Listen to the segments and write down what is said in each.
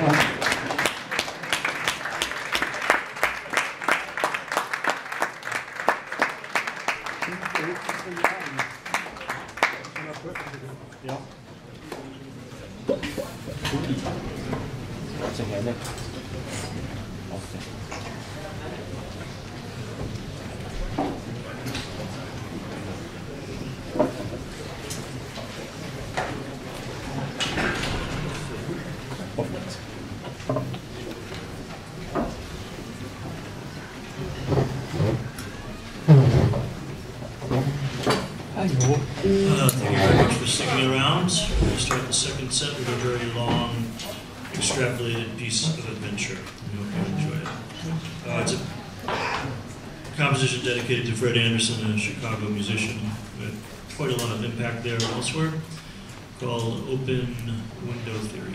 Ja. Composition dedicated to Fred Anderson, a Chicago musician with quite a lot of impact there and elsewhere, called Open Window Theory.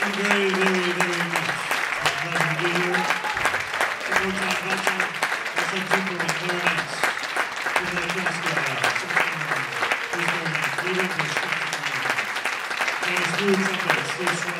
very, very, very much. Glad to be here. One more time, much love. Let's thank you for my. We had very guest guy. Who's clarinets? We don't know. And